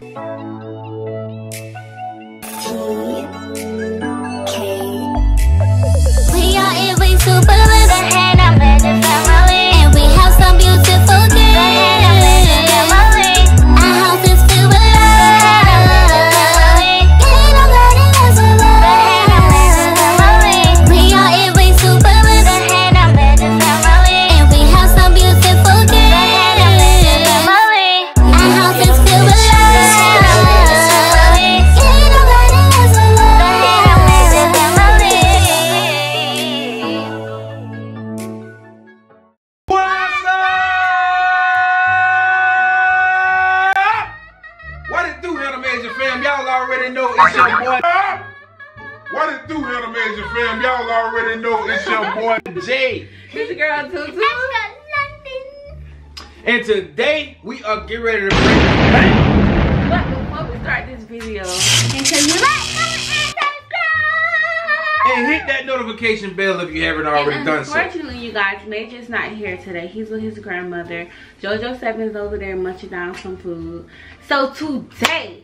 We your boy. Jay. This girl Tutu. And today we are getting ready to bring bang. But before we start this video, And hit that notification bell if you haven't already done so. unfortunately, you guys, Major's not here today. He's with his grandmother. JoJo Seven's over there munching down some food. So today,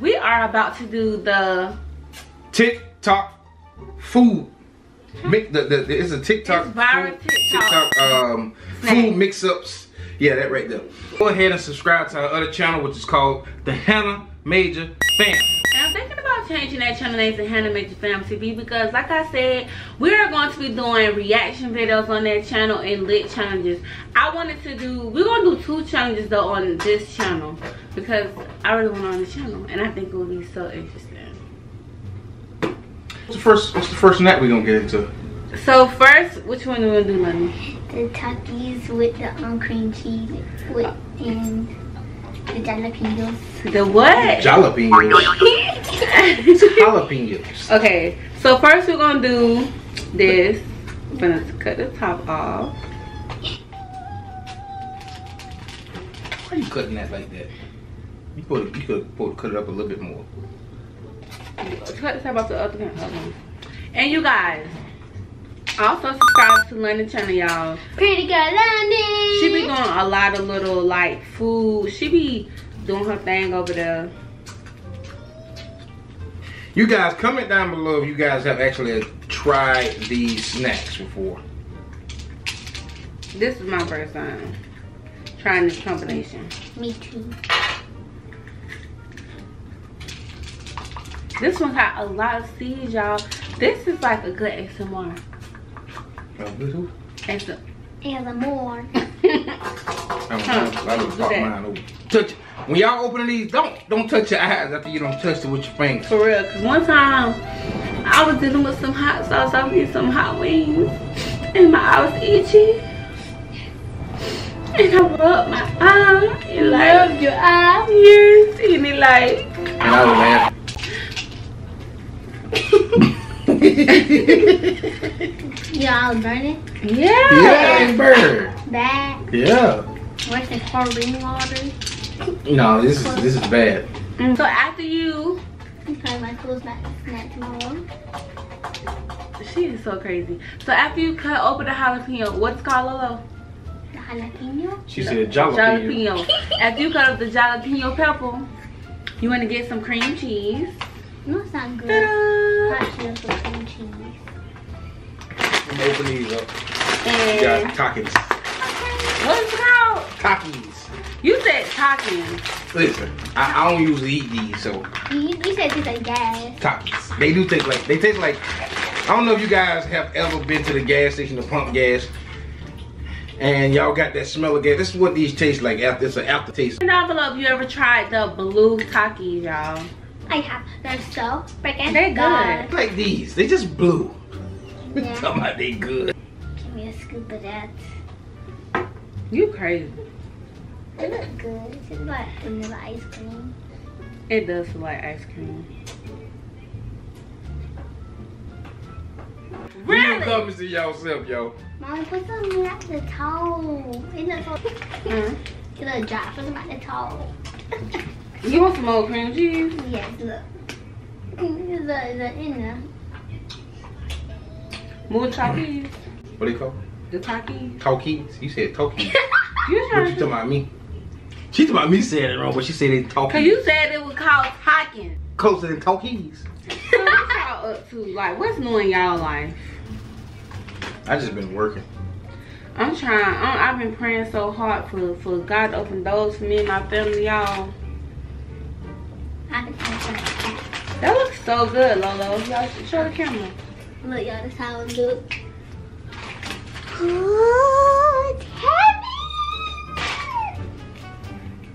we are about to do the TikTok food. Mix, the, the, the- it's a TikTok. It's viral food- TikTok. um, food mix-ups. Yeah, that right there. Go ahead and subscribe to our other channel, which is called the Hanna Major Fam. And I'm thinking about changing that channel name to Hanna Major Fam TV because, like I said, we are going to be doing reaction videos on that channel and lit challenges. I wanted to do, we're going to do two challenges though on this channel because I really want on the channel and I think it will be so interesting. What's the first? What's the first snack we gonna get into? So first, which one do we want to do, Lenny? The Takis with the um, cream cheese with and the jalapenos. The what? Jalapenos. Jalapenos. Okay, so first we're going to do this. I'm going to cut the top off. Why are you cutting that like that? You could you could cut it up a little bit more. Cut the top off the other one. And you guys, also subscribe to London channel, y'all. Pretty girl London. She be doing a lot of little like food. She be doing her thing over there. You guys comment down below if you guys have actually tried these snacks before. This is my first time trying this combination. Me too. This one got a lot of seeds, y'all. This is like a good ASMR. This who? ASMR. More. I don't know. Huh, I would do pop that. mine over. Touch it. When y'all opening these, don't don't touch your eyes after you don't touch it with your fingers. For real, cause one time I was dealing with some hot sauce. I was eating some hot wings, and my eye was itchy. And I rubbed my eye, and like your eye. yes, and it like And I was laughing. Your eye was burning. yeah. yeah, it's bird. Bad. Yeah. Where's the chlorine water? No, this is this is bad. Mm, So after you, I'm trying my clothes back snack tomorrow. she is so crazy. So after you cut open the jalapeno, what's it called Lolo? The jalapeno. She said jalapeno. Jalapeno. after you cut up the jalapeno pepper, you want to get some cream cheese. No, it's not good. Ta-da! Hot Cheetos with cream cheese. Let me Open these up. You And got Takis. what's it called? Takis. You said Takis. Listen, I, I don't usually eat these, so You, you said it's like gas. Takis. They do taste like they taste like. I don't know if you guys have ever been to the gas station to pump gas, and y'all got that smell of gas. This is what these taste like after it's an aftertaste. Down below if you ever tried the blue Takis, y'all. I have. They're so freaking They're good. Like these, they just blue. Yeah. Talking about they good. Give me a scoop of that. You crazy. They look good. It's like vanilla ice cream. It does feel like ice cream. You Really? come and see yourself, yo. Mom, put some at the toe. It looks so. Mm. Get a drop. Put some at the toe. You want some more cream cheese? yes, look. Is the, the in there. More Takis? What do you call? The Takis? Talkies. You said talkies. You what trying you talking about me? She talking about me saying it wrong, but she said it Cause talkies. you said it was called talking. Closer than talkies. So what y'all up to? Like, what's new in y'all life? I just been working. I'm trying. I'm, I've been praying so hard for for God to open doors for me and my family, y'all. I can tell that. That looks so good, Lolo. Y'all should show the camera. Look, y'all, this how it look. Oh, it's heavy.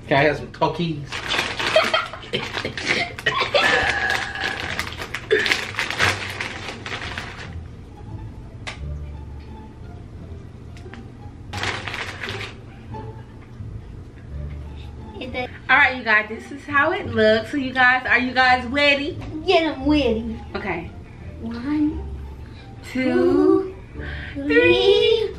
Can I have some talkies? guys. This is how it looks. So, you guys, are you guys ready? Yeah, I'm ready. Okay. One, Two. two, three.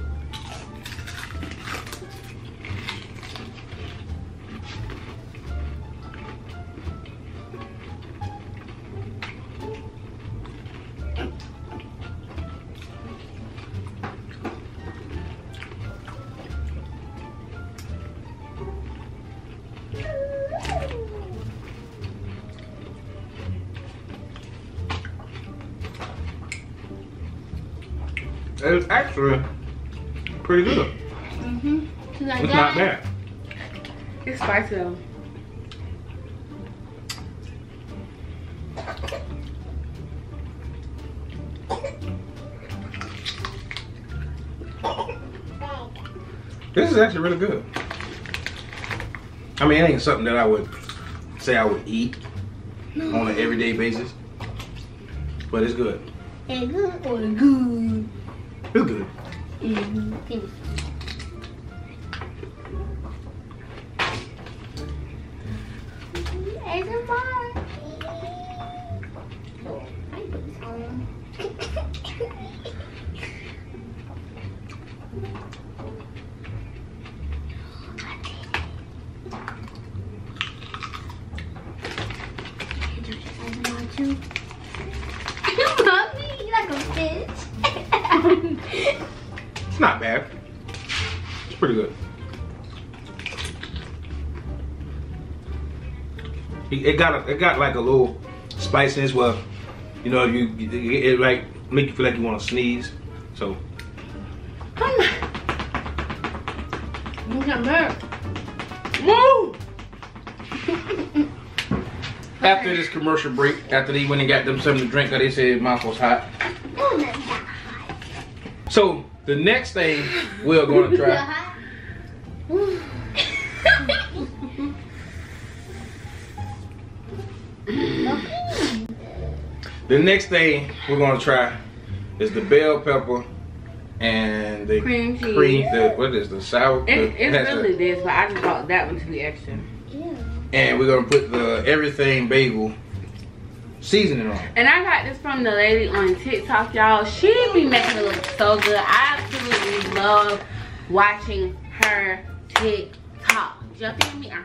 It's actually pretty good. Mm-hmm. Like It's that. not bad. It's spicy though. This is actually really good. I mean, it ain't something that I would say I would eat on an everyday basis, but it's good. Is good or good? It's good. Mm-hmm. Finish. ASMR. Oh, I put this on. You do this ASMR too? Mommy, you like a bitch. It's not bad. It's pretty good. It it got a, it got like a little spiciness. Well, you know, you it, it like make you feel like you want to sneeze. So You can burp. Move. after this commercial break, after they went and got them something to drink, 'cause they said mouth was hot. That's not So the next thing we're gonna try. The next thing we're gonna try is the bell pepper and the Cream cheese. cream the what is the sour? It, the- it's that's really the- this, but I just thought that one to be extra. Ew. and we're gonna put the everything bagel seasoning on. And I got this from the lady on TikTok, y'all. She be making it look so good. I absolutely love watching her TikTok. Jump in me, nah.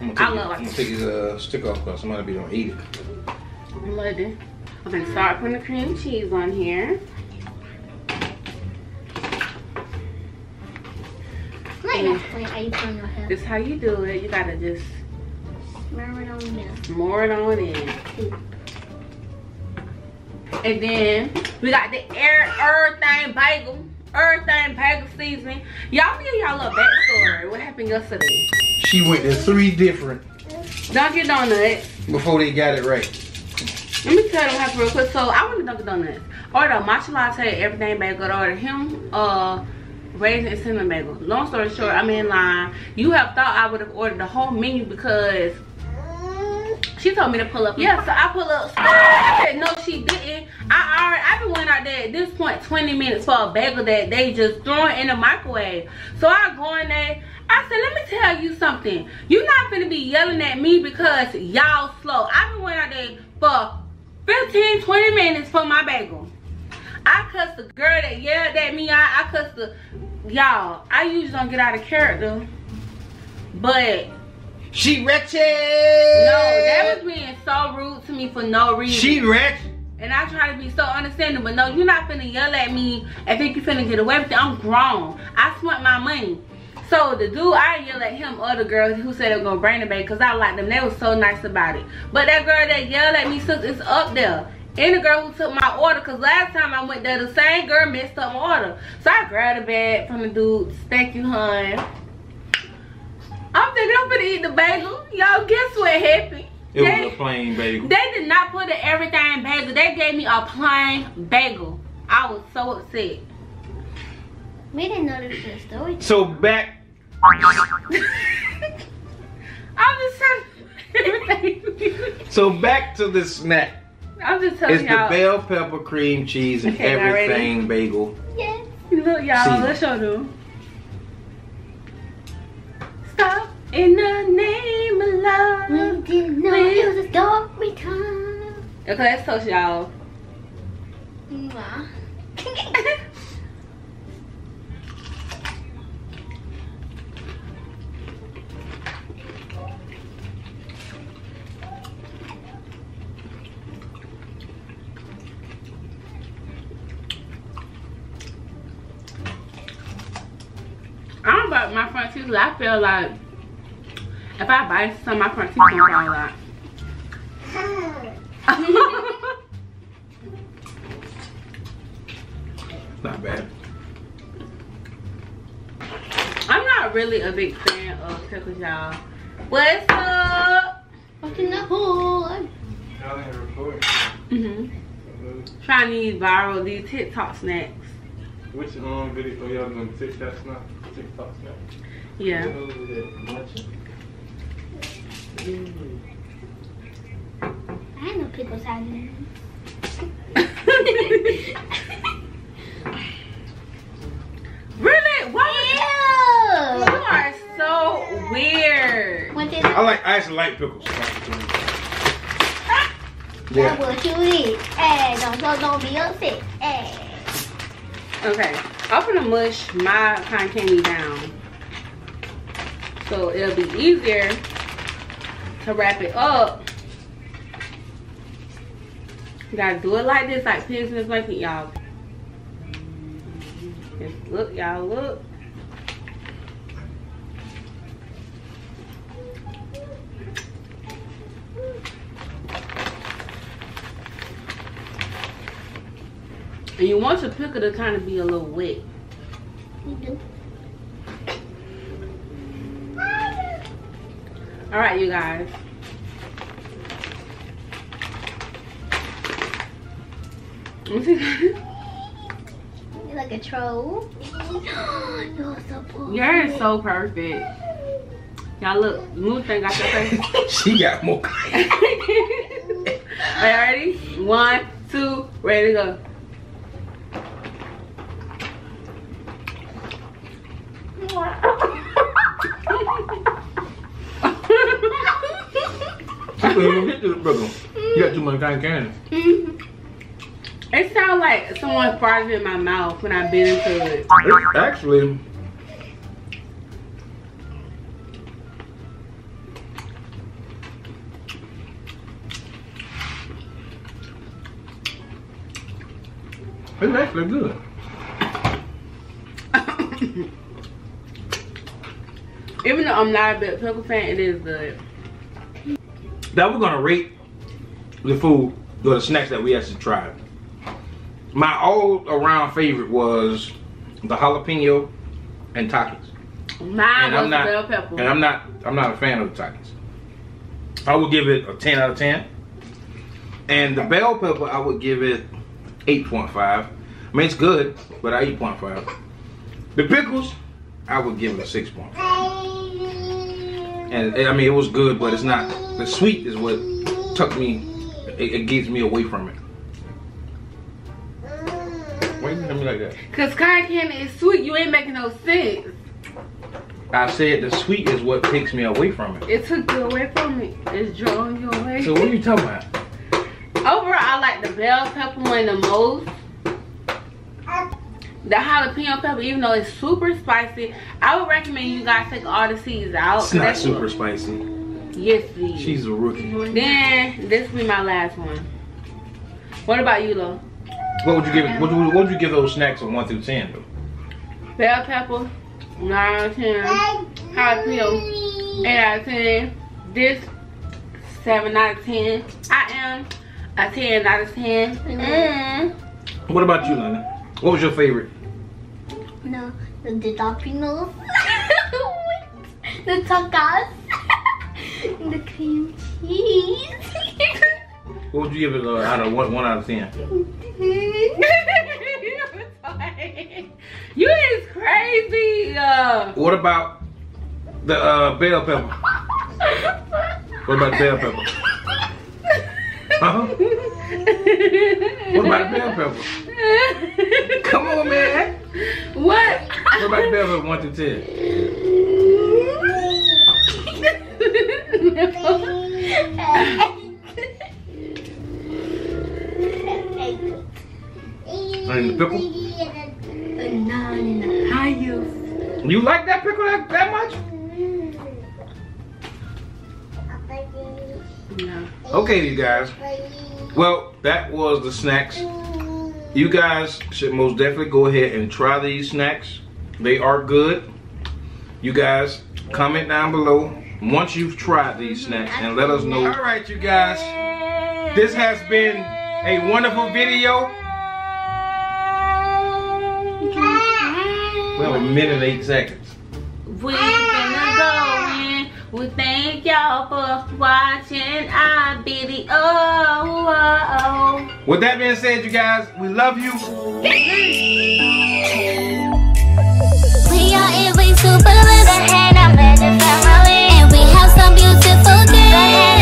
I'm gonna take, I it- love I'm gonna take his uh, stick off because somebody be gonna eat it. I love it. I'm gonna start putting the cream cheese on here. Like that's like how you put on your hair. This how you do it. You gotta just Smear it on there. more it on in. And then we got the air everything bagel. Everything bagel seasoning. Y'all give y'all a little backstory. What happened yesterday? She went to three different Dunkin' Donuts. before they got it right. Let me tell them what happened real quick. So I went to Dunkin' Donuts. Ordered a matcha latte, everything bagel. Ordered him uh raisin and cinnamon bagel. Long story short, I'm in line. You have thought I would have ordered the whole menu because she told me to pull up. Yeah, so I pull up. I said no, she didn't. I already I've been waiting out there at this point 20 minutes for a bagel that they just throwing in the microwave. So I go in there. I said, let me tell you something. You're not gonna be yelling at me because y'all slow. I've been waiting out there for 15, 20 minutes for my bagel. I cussed the girl that yelled at me. I, I cussed the y'all. I usually don't get out of character, but She wretched. no, that was being so rude to me for no reason. She wretched. and I try to be so understanding, but no, you're not finna yell at me and think you finna get away with it. I'm grown. I spent my money. So the dude, I yelled at him or the girl who said they were gonna bring the baby because I liked them. They was so nice about it. But that girl that yelled at me, sis, is up there. And the girl who took my order, because last time I went there, the same girl messed up my order. So I grabbed a bag from the dude. Thank you, hon. I'm thinking I'm gonna eat the bagel. Y'all, guess what happened? It They- was a plain bagel. they did not put the everything bagel. They gave me a plain bagel. I was so upset. We didn't know this was a story. So back I'm just telling everything. so back to the snack. I'm just telling It's the y'all. bell pepper cream cheese and Okay, everything bagel. Yes. Look, y'all, See. let's show them. Stop in the name of love. We love. didn't know it was a story time. Okay, let's toast y'all. Mwah. About my front teeth. I feel like if I buy some, my front teeth gonna fall out. Not bad. I'm not really a big fan of pickles, y'all. What's up? What's in the hood? Y'all ain't recording. Mm-hmm. Trying these viral, these TikTok snacks. Which um video? Oh, y'all doing TikTok snap? TikTok? Yeah. What was that? Munching? I ain't no pickles out here. really? Why? Ew. You are so weird. I like I actually like pickles. That's what you eat. Hey, don't, don't, don't be upset. Hey. Okay, I'm gonna mush my cotton candy down. So it'll be easier to wrap it up. You gotta do it like this, like this blanket, y'all. Look, y'all, look. And you want your pickle to kind of be a little wet. You do. All right, you guys. Let me see. You're like a troll. You're so poor. You're so perfect. Y'all look, Moon thing got your face. she got more. Are you ready? One, two, ready to go. You got too much cotton candy. It sounds like someone farted in my mouth when I bit into it. It's actually It's actually good. Even though I'm not a big pickle fan, it is good. Now we're gonna rate the food or the snacks that we actually tried. My all around favorite was the jalapeno and Takis. Mine And was I'm not bell pepper. and I'm not I'm not a fan of the Takis. I would give it a 10 out of 10. And the bell pepper I would give it 8.5. I mean it's good, but I 8.5. The pickles, I would give it a 6.5. And eh, I mean, it was good, but it's not. The sweet is what took me. It, it gets me away from it. Why you at me like that? Cause cotton candy is sweet. You ain't making no sense. I said the sweet is what takes me away from it. It took you away from me. It's drawing you away. So what are you talking about? Overall, I like the bell pepper one the most. The jalapeno pepper, even though it's super spicy, I would recommend you guys take all the seeds out. It's not That's- super spicy. Yes, please. She's a rookie. Then this will be my last one. What about you, Lo? What would you give? What would, what would you give those snacks a one through ten? Though? Bell pepper, 9 out of 10. Jalapeno, 8 out of 10. This, 7 out of 10. I am a 10 out of 10. Mm. What about you, London? What was your favorite? No, the, the jalapenos. the tacos. the cream cheese. What would you give it uh, out of one, one out of ten? you is crazy. Uh, What about the uh, bell pepper? What about the bell pepper? Huh? What about the bell pepper? Come on, man. What? What about the bell pepper? One to ten. And the pickle? No, no, no. How you? You like that pickle that, that much? No. Okay, you guys. Well, that was the snacks. You guys should most definitely go ahead and try these snacks. They are good. You guys, comment down below once you've tried these snacks and let us know. All right, you guys. This has been a wonderful video. We have a minute and eight seconds. We finna go in. We thank y'all for watching our oh, video. Oh. With that being said, you guys, we love you. we are in super with a hand, I'm at the family. And we have some beautiful days.